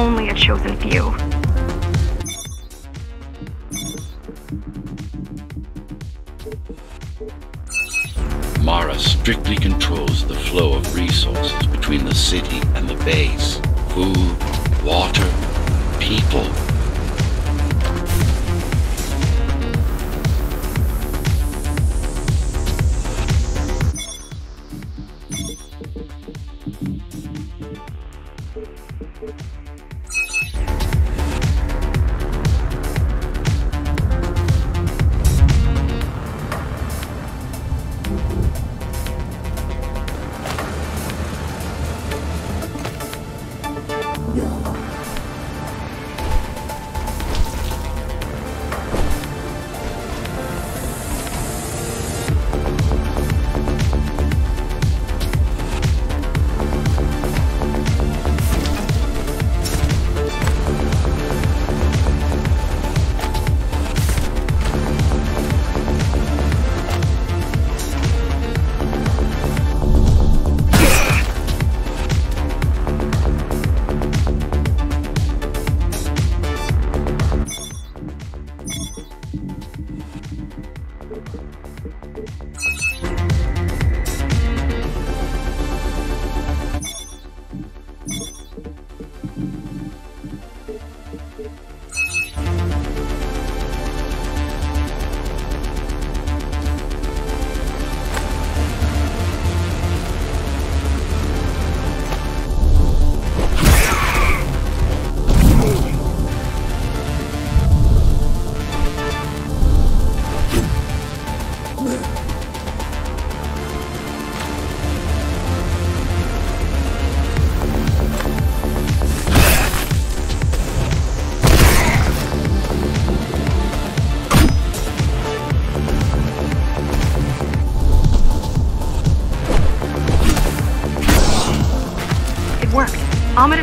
only a chosen few. Mara strictly controls the flow of resources between the city and the base. Food, water, people.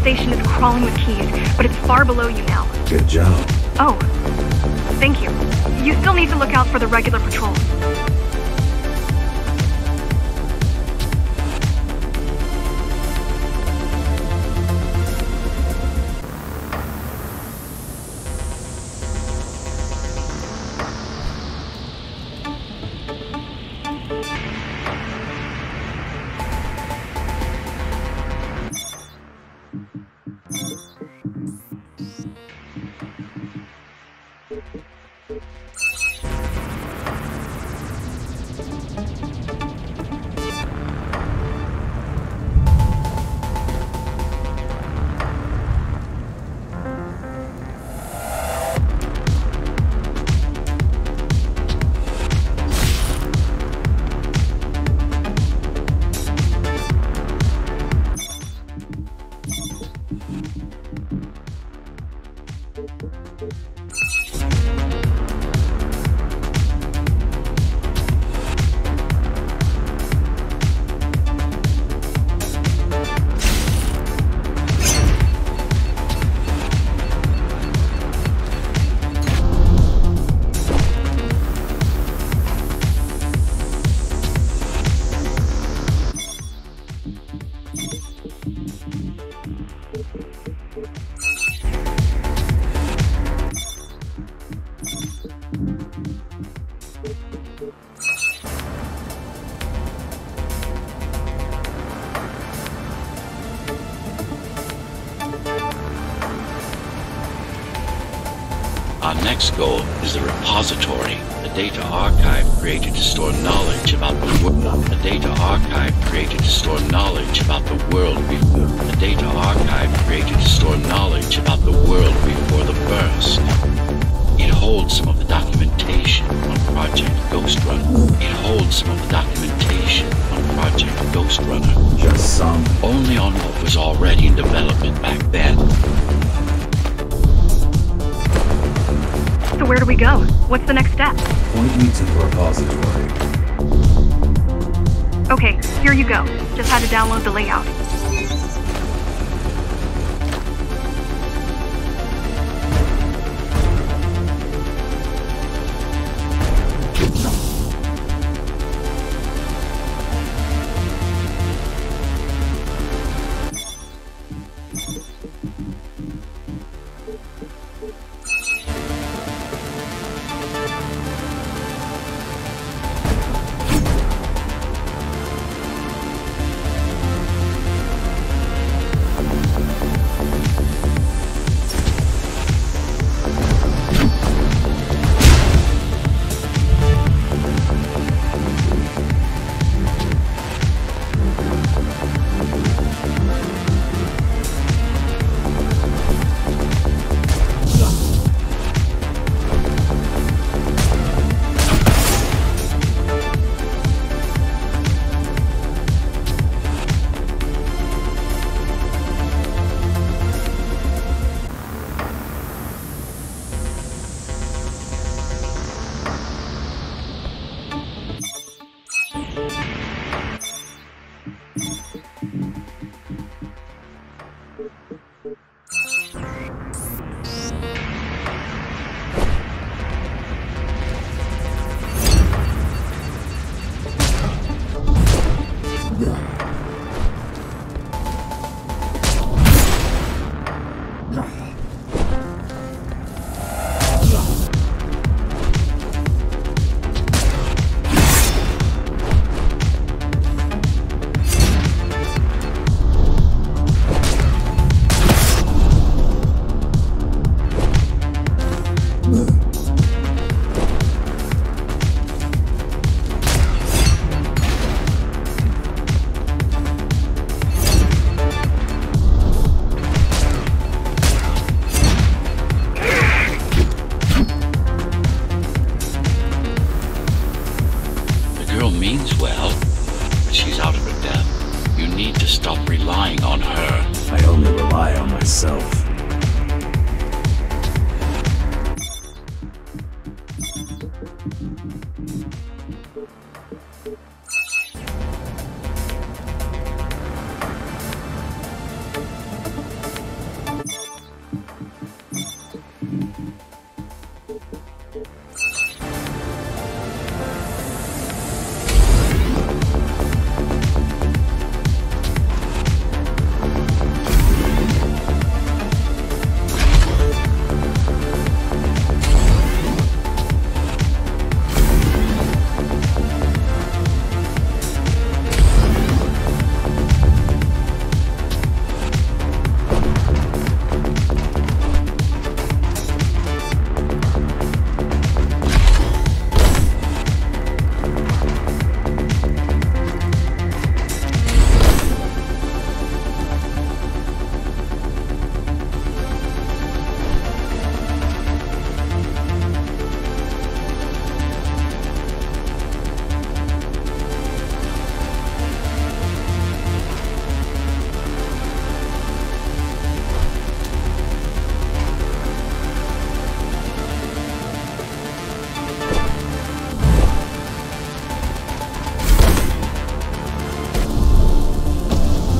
Station is crawling with keys, but it's far below you now. Good job. Oh, thank you. You still need to look out for the regular patrol. Our next goal is the repository, a data archive created to store knowledge about the world. A data archive created to store knowledge about the world before. A data archive created to store knowledge about the world before the burst. It holds some of the documentation on Project Ghostrunner. It holds some of the documentation on Project Ghostrunner. Just some. Only on what was already in development back then. So where do we go? What's the next step? Point me to the repository. Okay, here you go. Just had to download the layout.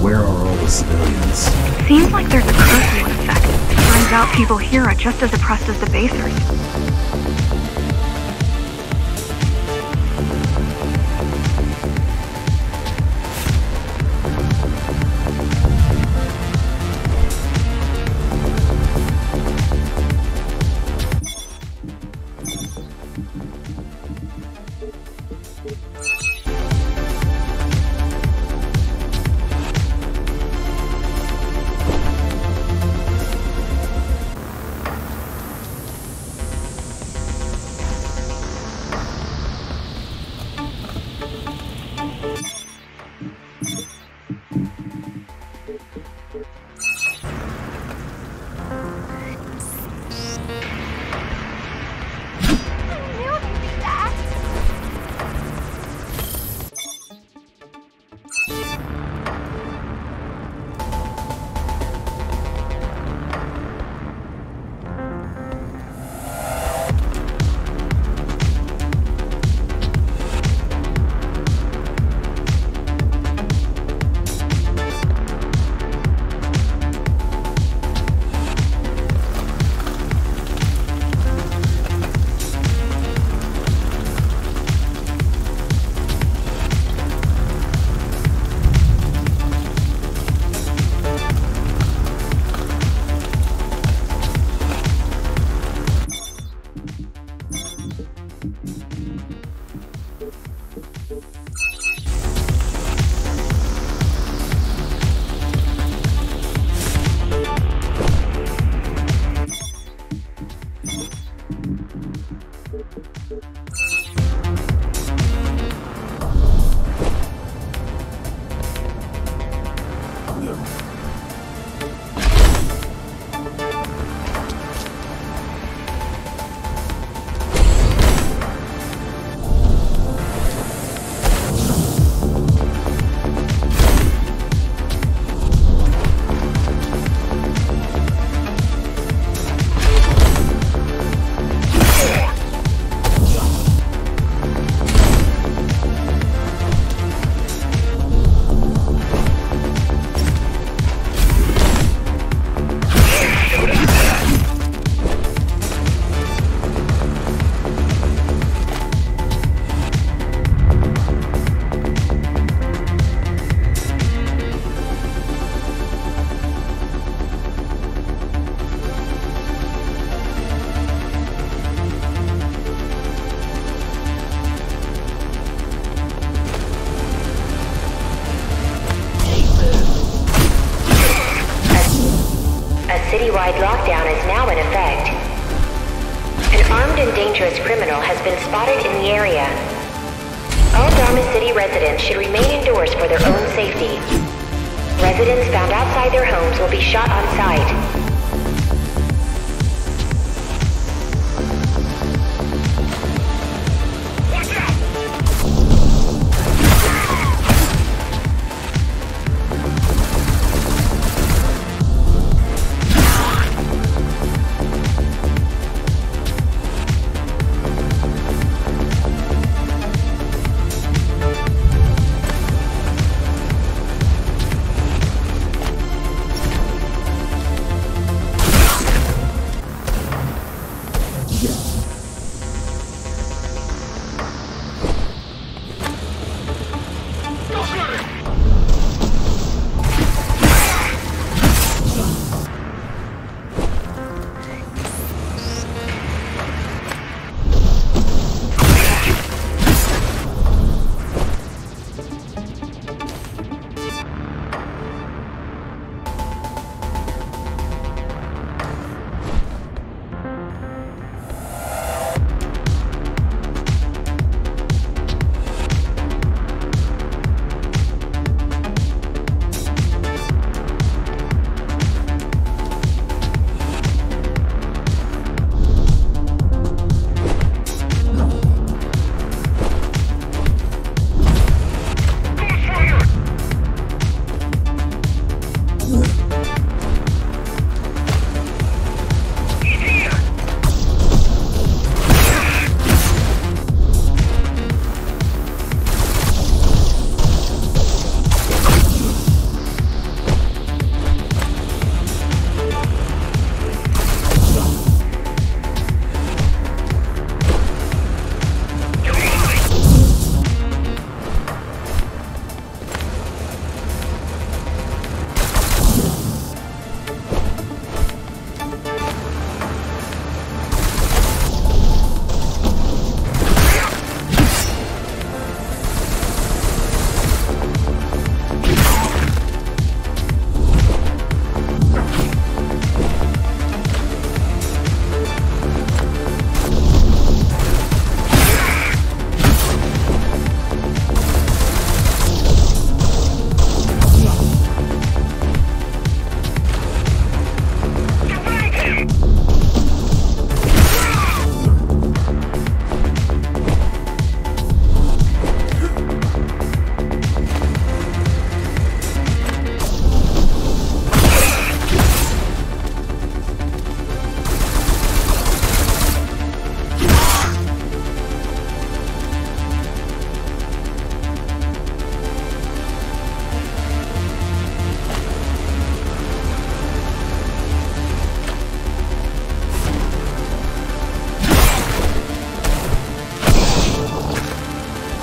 Where are all the civilians? Seems like there's a curfew in effect. Turns out people here are just as oppressed as the basers.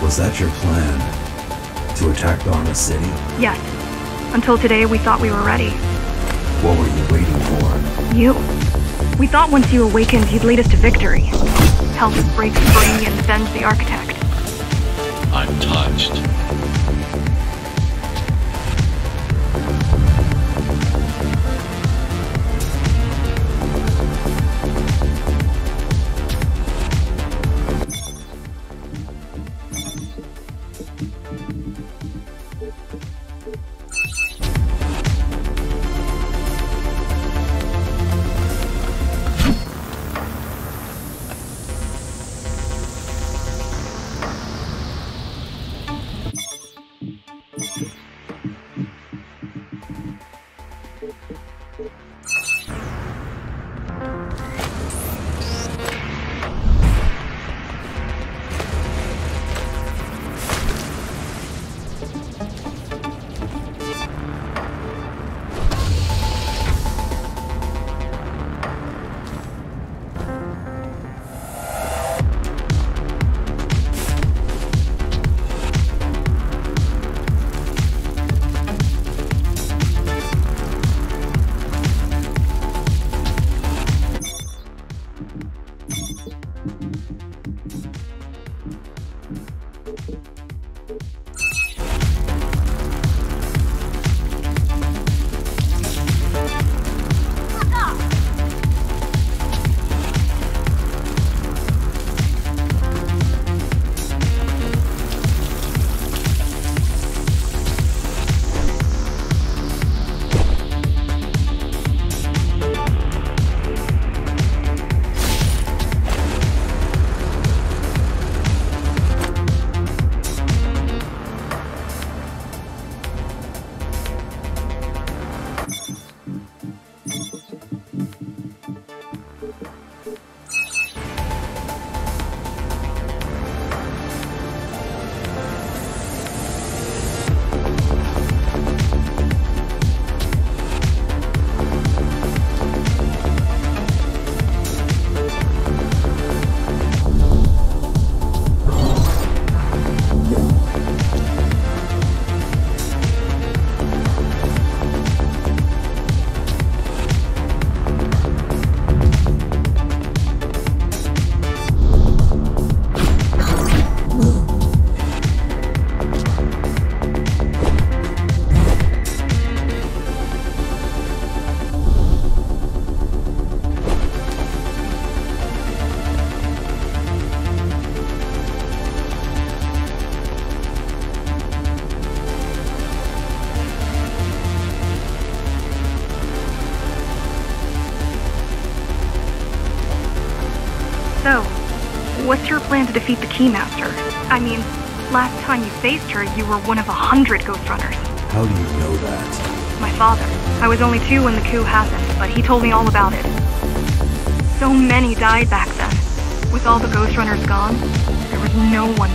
Was that your plan? To attack Dharma City? Yes. Until today, we thought we were ready. What were you waiting for? You. We thought once you awakened, you'd lead us to victory. Help break free and avenge the Architect. I'm touched. Faced her, you were one of a hundred Ghostrunners. How do you know that? My father. I was only two when the coup happened, but he told me all about it. So many died back then. With all the Ghostrunners gone, there was no one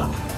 있다.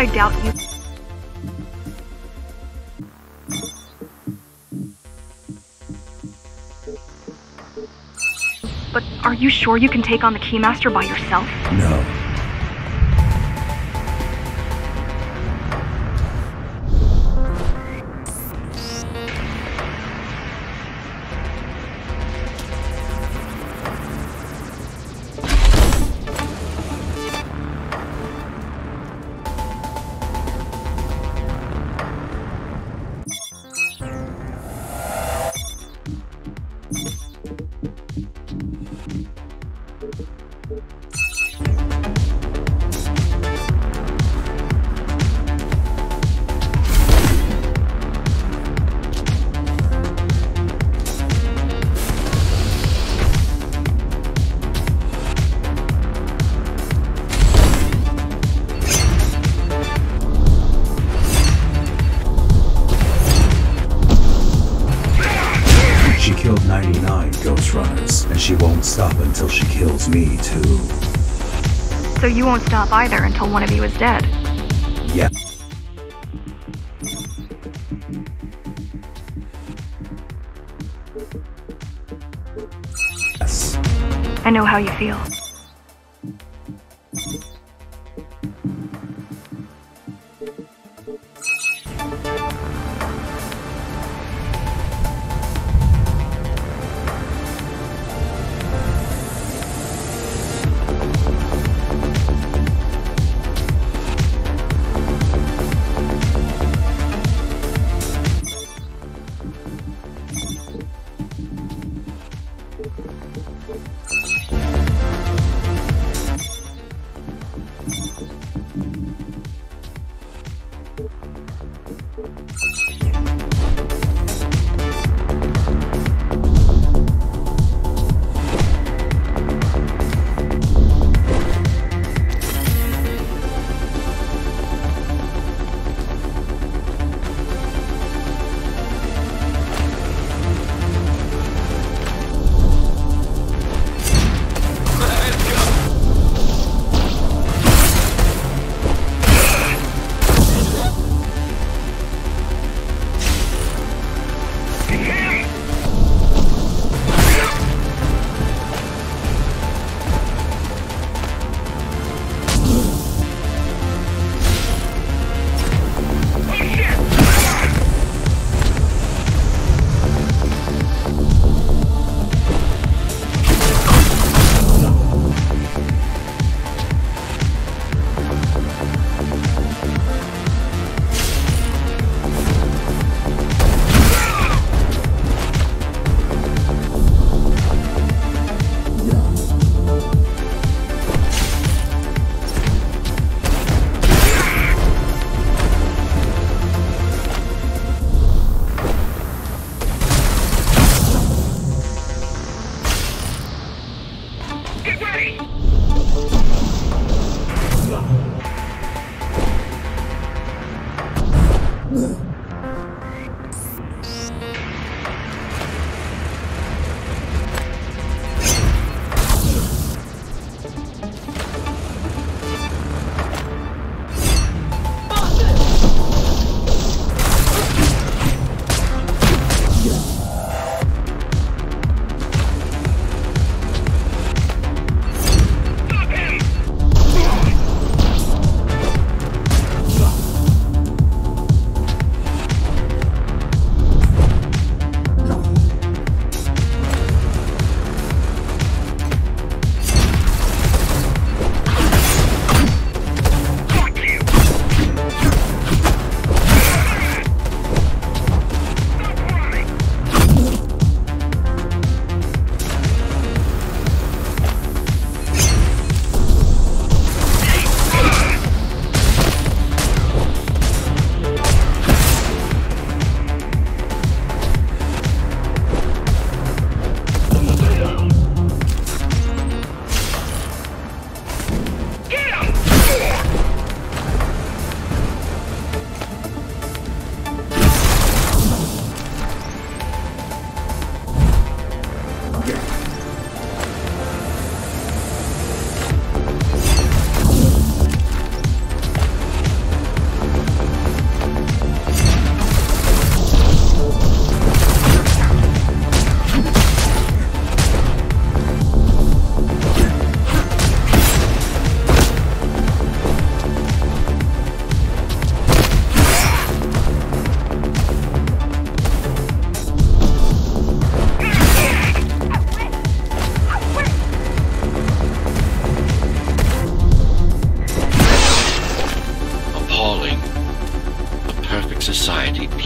I doubt you. But are you sure you can take on the Keymaster by yourself? No. Until she kills me, too. So you won't stop either until one of you is dead. Yeah. Yes. I know how you feel.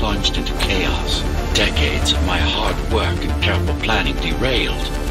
plunged into chaos. Decades of my hard work and careful planning derailed.